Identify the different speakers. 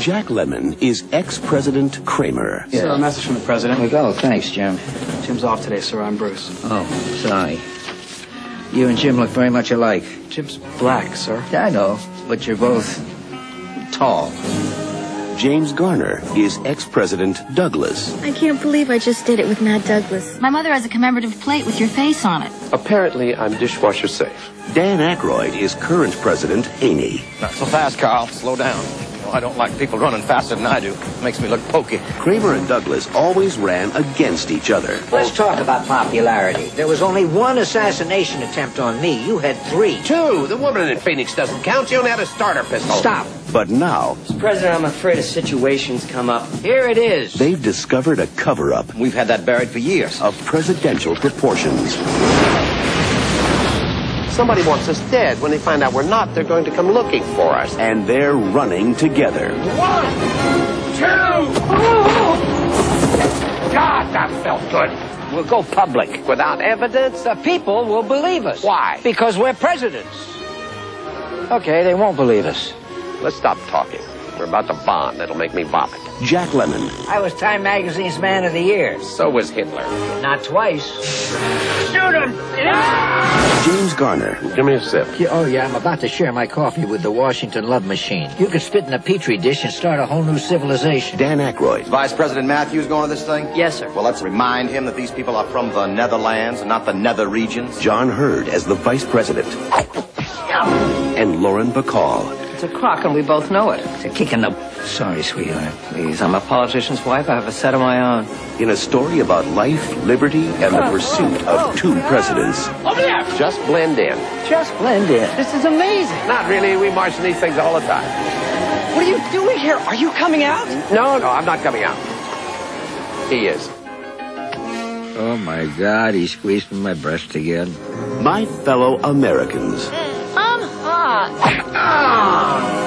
Speaker 1: Jack Lemmon is ex-President Kramer.
Speaker 2: Sir, a message from the president.
Speaker 3: Here we go. Thanks, Jim.
Speaker 2: Jim's off today, sir. I'm Bruce.
Speaker 3: Oh, sorry. You and Jim look very much alike.
Speaker 2: Jim's black, sir.
Speaker 3: Yeah, I know, but you're both tall.
Speaker 1: James Garner is ex-President Douglas.
Speaker 4: I can't believe I just did it with Matt Douglas.
Speaker 5: My mother has a commemorative plate with your face on it.
Speaker 6: Apparently, I'm dishwasher safe.
Speaker 1: Dan Aykroyd is current President Haney.
Speaker 7: Not so fast, Carl. Slow down. You I don't like people running faster than I do. It makes me look pokey.
Speaker 1: Kramer and Douglas always ran against each other.
Speaker 3: Let's talk about popularity. There was only one assassination attempt on me. You had three.
Speaker 6: Two, the woman in Phoenix doesn't count. She only had a starter pistol.
Speaker 3: Stop.
Speaker 1: But now, Mr.
Speaker 8: President, I'm afraid a situation's come up.
Speaker 3: Here it is.
Speaker 1: they've discovered a cover-up
Speaker 7: We've had that buried for years.
Speaker 1: of presidential proportions.
Speaker 6: Somebody wants us dead. When they find out we're not, they're going to come looking for us.
Speaker 1: And they're running together.
Speaker 6: One, two. God, that felt good.
Speaker 3: We'll go public.
Speaker 6: Without evidence?
Speaker 3: The people will believe us.
Speaker 6: Why?
Speaker 3: Because we're presidents. Okay, they won't believe us.
Speaker 6: Let's stop talking. We're about to bond. That'll make me vomit.
Speaker 1: Jack Lemmon,
Speaker 3: I was Time Magazine's Man of the Year.
Speaker 6: So was Hitler.
Speaker 3: Not twice. Shoot him!
Speaker 1: James Garner,
Speaker 6: Give me a sip.
Speaker 3: Oh, yeah, I'm about to share my coffee with the Washington Love Machine. You can spit in a petri dish and start a whole new civilization.
Speaker 1: Dan Aykroyd,
Speaker 7: Vice President Matthews going to this thing?
Speaker 8: Yes, sir.
Speaker 7: Well, let's remind him that these people are from the Netherlands and not the nether regions.
Speaker 1: John Heard as the Vice President, and Lauren Bacall.
Speaker 8: It's a crock, and we both know it.
Speaker 3: It's a kick in the... Sorry, sweetheart.
Speaker 8: Please, I'm a politician's wife. I have a set of my own.
Speaker 1: in a story about life, liberty, and the oh. pursuit of oh, two presidents.
Speaker 6: Just blend in.
Speaker 3: Just blend in.
Speaker 8: This is amazing.
Speaker 6: Not really. We march in these things all the time.
Speaker 8: What are you doing here? Are you coming out?
Speaker 6: No, no, I'm not coming out. He is.
Speaker 3: Oh, my God, he squeezed my breast again.
Speaker 1: My fellow Americans,
Speaker 5: mm. Hot.